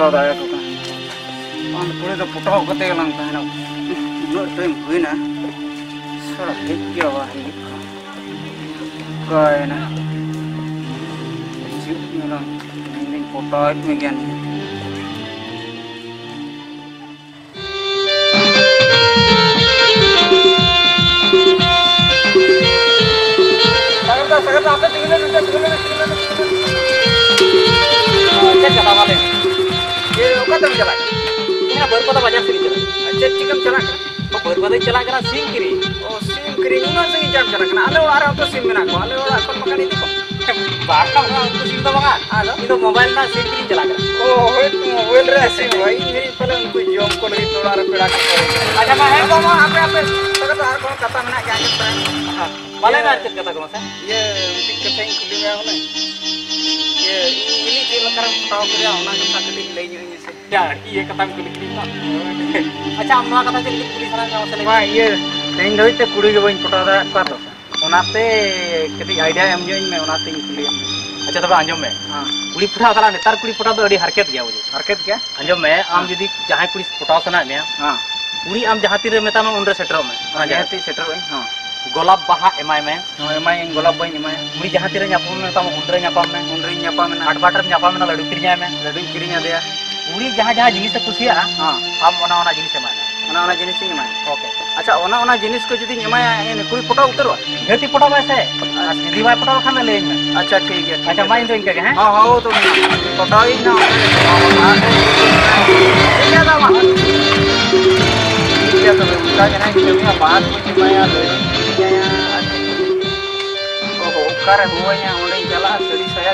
ತೋದಾಯಕ ಒಂದು ಕುಳಿದ ಪುಟ ಹೋಗತೇ ಇಲ್ಲ ಅಂತ ನಾವು ನೋಡಿ ಟೈಮ್ ಹೂವಿನ ಸರ ಹೆಚ್ಚವ ಕಾಯನ ಜೀವನ ಹಿಂದಿನ ಪುಟ ಆಯ್ತು ಮುಗಿಯಾನ wadai celah singkiri. Oh singkiri. Nggak sengi jam jarak kena. Orang tuh sim kena ale orang kon makan itu kok. Bakal nggak tuh sim tuh makan itu mobile na singkiri celah oh itu mobile resi wah. Ini paling gue jom kon itu orang pelak mah heboh mau apa apa? Kata orang ah, kata mana kayak mana nanti kata kamu saya ini sekarang tahu kuliah orang yang sakit ini sih. अच्छा हम कुड़ी के बन पटा तो उनाते किसी आइडिया अच्छा तब आंजो में हाँ कुड़ी पटा था कुड़ी पटा तो हरकत गया हरकत क्या आंजो आम यदि जहाँ कुड़ी पटा सना हाँ कुड़ी आम जहाँ तीर में तानो सेटरों में हाँ तीन तीर में हाँ गोलाप बहा एमाय में एमाय गोलाप बही एमाय मुड़ी जहाँ तीर न्यापाम में ताम उन्हें में उन्हें न्यापाम में आठ बाटर न्यापाम में ना लड़ू किरिया में लड़ू किरिया दिया कुड़ी जहां जहां जिनिस कुसिया हाँ आम ओना ओना जिनिस एमाय ओना ओना जिनिस इन एमाय ओके अच्छा ओना ओना जिनिस को जदी एमाय इन कुड़ी पटा उतरवा घेती पटा में से सीधी बाय पटा खाने ले में अच्छा ठीक है अच्छा माइन तो इनके हैं हाँ हाँ वो तो पटा ही ना क्या था वहाँ क्या तो उनका क्या है कि बात कुछ एमाय ले ओहो करे हुआ यहाँ उन्हें चला सड़ी साया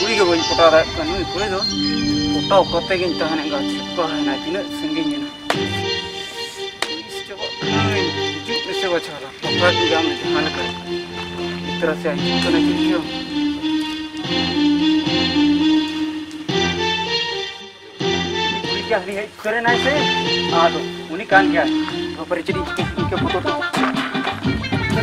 कुरी के बोल पटा रहा है कन्नू कुरी तो पटा उपाते के इंतहाने का छुपा है ना तीनों संगीन ना इस चोबा इस चोबा चारा पटा दिया मुझे हाल कर इतना से आई तो ना चिंतियों कुरी क्या नहीं है कुरे ना ऐसे आ तो उन्हीं कान क्या है तो परिचित इनके पुत्र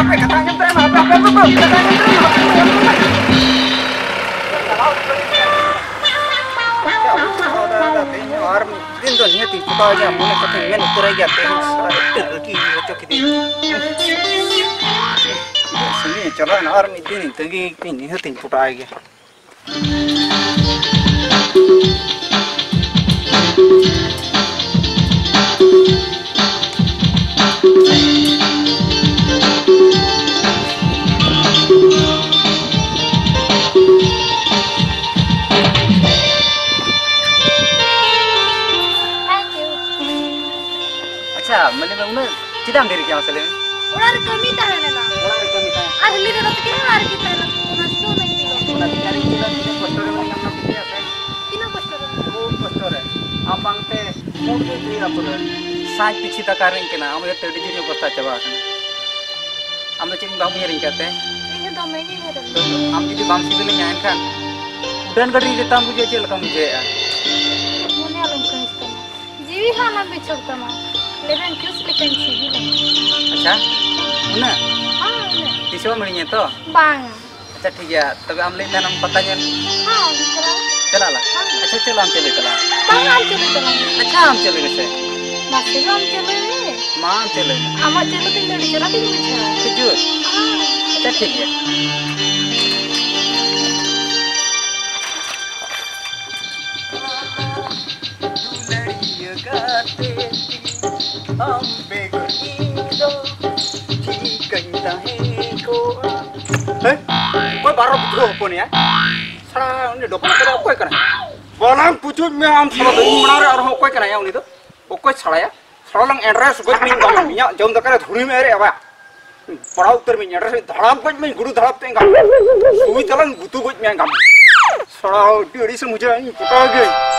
capek katanya terima apa apa bro katanya terima दिन तो नहीं थी तो आज हम ने कहीं मैंने पूरा गया थे डर की बच्चों की सुनिए चला ना आर्मी दिन तंगी की नहीं थी फुटा गया Thank you. अच्छा मैंने तो उन्हें चिदाम देरी क्या मसले में? उड़ा कमी ता है ना। उड़ा तो कमी ता है? असली तो है आर की ना क्यों नहीं दिलो उड़ा बिचारी की लग के पोस्टर में क्या लोग किया था किना पोस्टर है वो पोस्टर है हम बांगते मोटी दिया पुरे साज पीछे तक कारण के ना हम ये तेरी जीने को पोस्टर चबा है। हम तो चिंग बाबू करते हैं। ये हम बाम सीधे नहीं आए खान। देता मुझे चल कम मुझे जीवी ᱟᱞᱮᱨᱮᱱ ᱠᱤᱥ ᱞᱮᱠᱟᱧ ᱥᱤᱵᱤᱞᱟ ᱟᱪᱪᱷᱟ ᱩᱱᱟᱹᱜ ᱛᱤᱥ ᱦᱚᱸ ᱢᱤᱲᱤᱧᱟ ᱛᱚ ᱵᱟᱝ अच्छा ठीक है। तब हम ले लेना पता नहीं। हाँ चला ला। हाँ। अच्छा चलो हम चले चला। हाँ हम चले चला। अच्छा हम चले कैसे मासी हम चले। माँ चले। हम चले तो इधर चला तो इधर चला। ठीक है। अच्छा ठीक है। Kau baru betul apa ni ya? Salah ni dokter kena apa kena? Balang pucut me am salah tu menarik orang apa kena yang ni tu? Apa salah ya? Salah lang address gue ni kau minyak jom tak kena dhuri mere apa? पढ़ाओ उत्तर में अड्रेस में धड़ाम कुछ में गुरु धड़ाप ते काम सुई चलन गुतु कुछ में काम सड़ा टीड़ी से मुझे इन पटा गई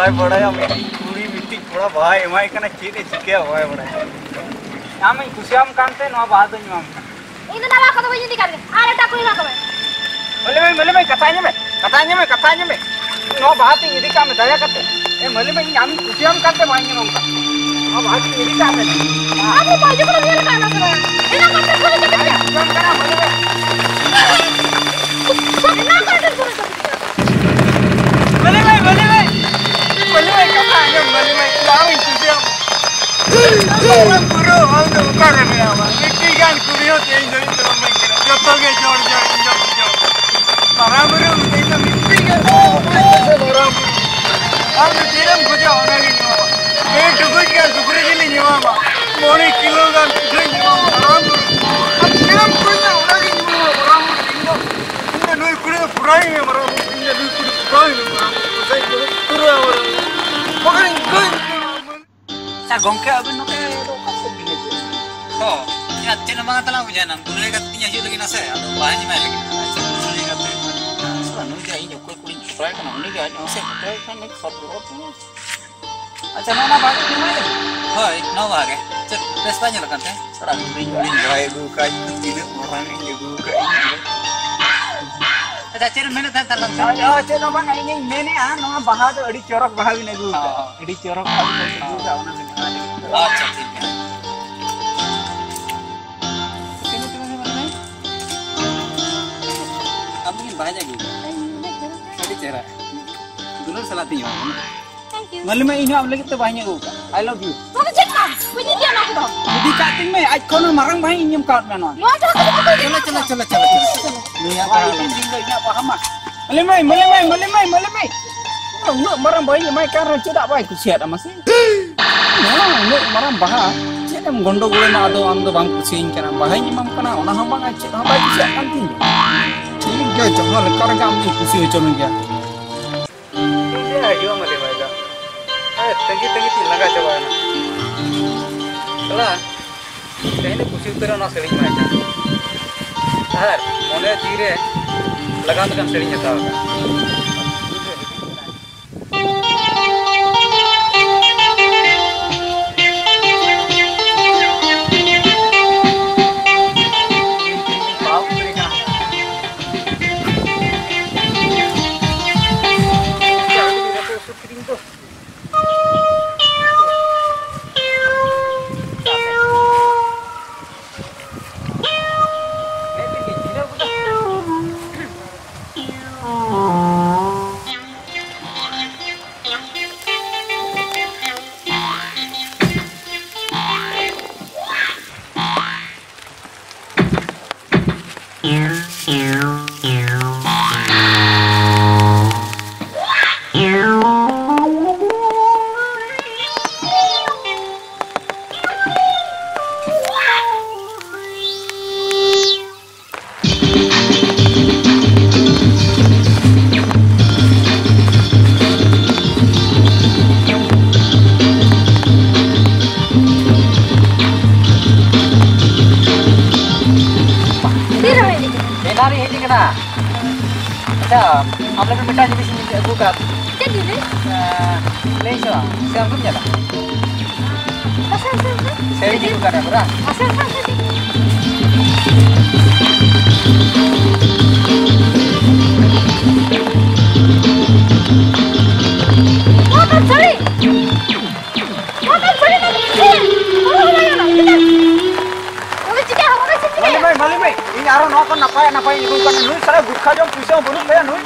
भाई बड़ा मिट्टी पूरी मिट्टी थोड़ा भाई एम आई कना चीरे चिके भाई बड़ा हाँ, हम आम खुशियाम कानते नवा बात नहीं हम। इन ना लाख तो बजे कर अरे रे कोई ना में मले में मले में कथा नहीं में कथा नहीं में कथा नहीं में। नवा बात इन दिका में दया करते। ए मले में हम खुशी हम कानते भाई ने उनका। अब बात ये भी काम में अब बाजू को मेरे काम कर रहा है इना करते खुले चिके करा मले में Para puro auto para me ama. Este gan curio te indo indo me quiero. Yo toque yo yo yo yo. Para puro me indo mi pinga. Ab tiram kuje hona ni no. Me tukul ka dukre ji ni ama. Mone kilo gan dukre ni ama. Ram puro. Ab tiram kuje hona ni no. Ram puro indo. Indo noi kure purai me maro. Sa gongke abin no kaya kaso binigyan. Oh, ya tiene mga talang ko dyan. Ang kulay ka tinya hiyo lagi na sa. Ano bahay niya may lagi na. Sa kulay ka tayo. Sa no kaya inyo ko kuling puray ka na ni kaya no sa puray ka ni kapro. Acha na na ba ni mai. Hoy, no bagay. Cek, respa niya lang kante. Sarang ring ring gaya go kay tidak orang ini go Aja, cerah. Dulu salah tinggal. Malam ini, aku lagi tebahnya. I love you. Di kating sih. Bang bang dia lekar dia. Dia laga coba. ᱛᱷᱚᱲᱟ ᱛᱮᱦᱮᱧ ᱠᱩᱥᱤ ᱩᱛᱟᱹᱨ ᱚᱱᱟ ᱥᱮᱨᱮᱧ ᱢᱟ ᱟᱨ ᱢᱚᱱᱮ ᱡᱤᱣᱤ ᱨᱮ ᱞᱟᱜᱟᱣ ᱞᱮᱠᱟᱱ ᱥᱮᱨᱮᱧ ᱦᱟᱛᱟᱣ ᱟᱠᱟᱫᱟ Apa lebih betah di sini buka? Jadi nih. Ya, Malaysia, siapa punya lah? Asal asal. Saya. Asal ya, asal. Motor sorry. Motor sorry nanti. Oh, ya lah, kita. Malu mai, malu mai. Ini arah nonton apa ya. Saya buka jom pusing, bunuh saya nui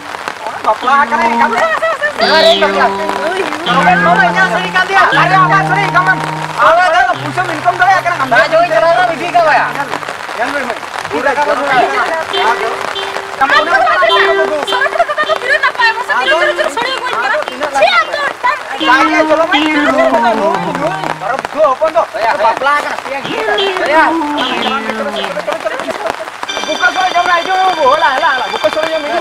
buka sore jam na jo bo la la la buka sore jam ini